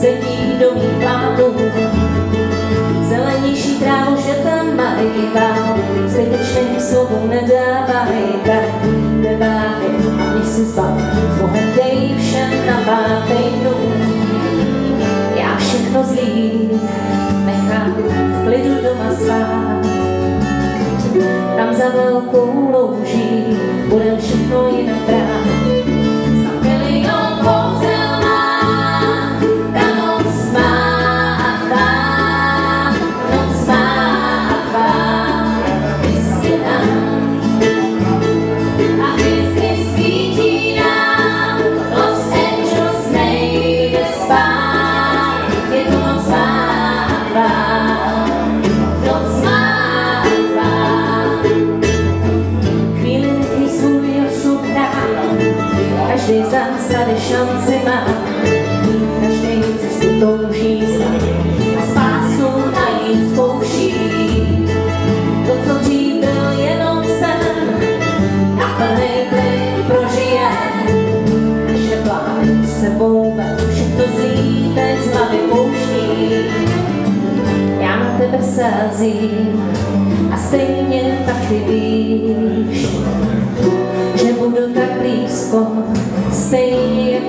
sedí do mých. Zelenější trávu, že tam mají zbytečným slovům nedávají tak neváhy a my si zbav. S Bohem dej všem na pátej dnů. Já všechno zlý nechám v klidu doma svát, Tam za velkou louží budem všechno jinak brát. Každý nás tady šanci má, každý cestu touží a spásu najít zkouší. To, co dřív byl jenom sen, na plný klid prožije, naše plány sebou ven, všechno zlý teď z hlavy pouští. Já na tebe sázím a stejně tak ty víš, tak blízko, stejně